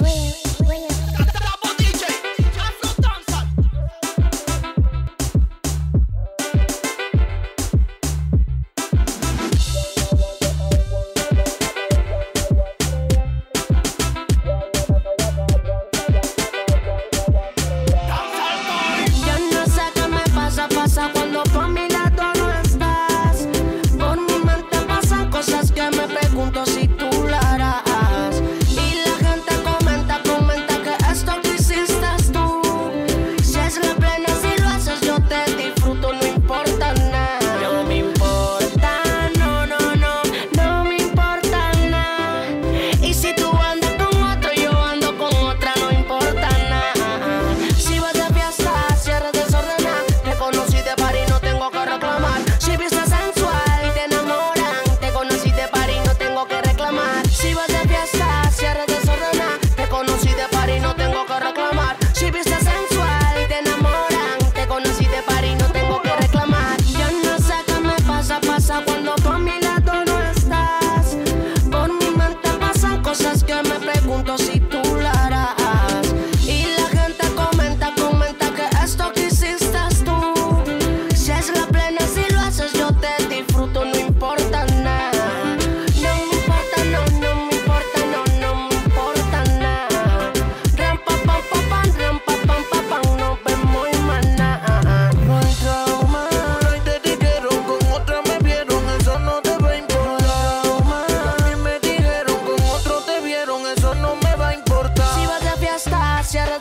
Really?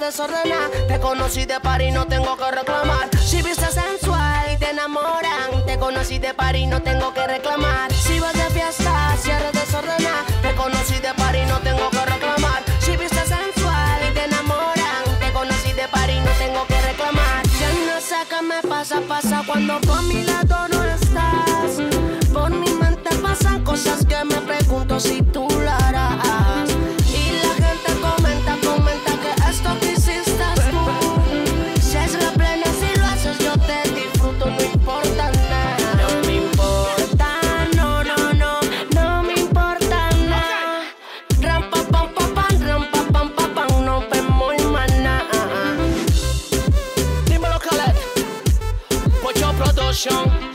Te conocí de par y no tengo que reclamar. Si viste sensual y te enamoran. Te conocí de par y no tengo que reclamar. Si vas de fiesta, cierre desordena. Te conocí de par y no tengo que reclamar. Si viste sensual y te enamoran. Te conocí de par y no tengo que reclamar. Ya no sé qué me pasa, pasa cuando por mi lado chão.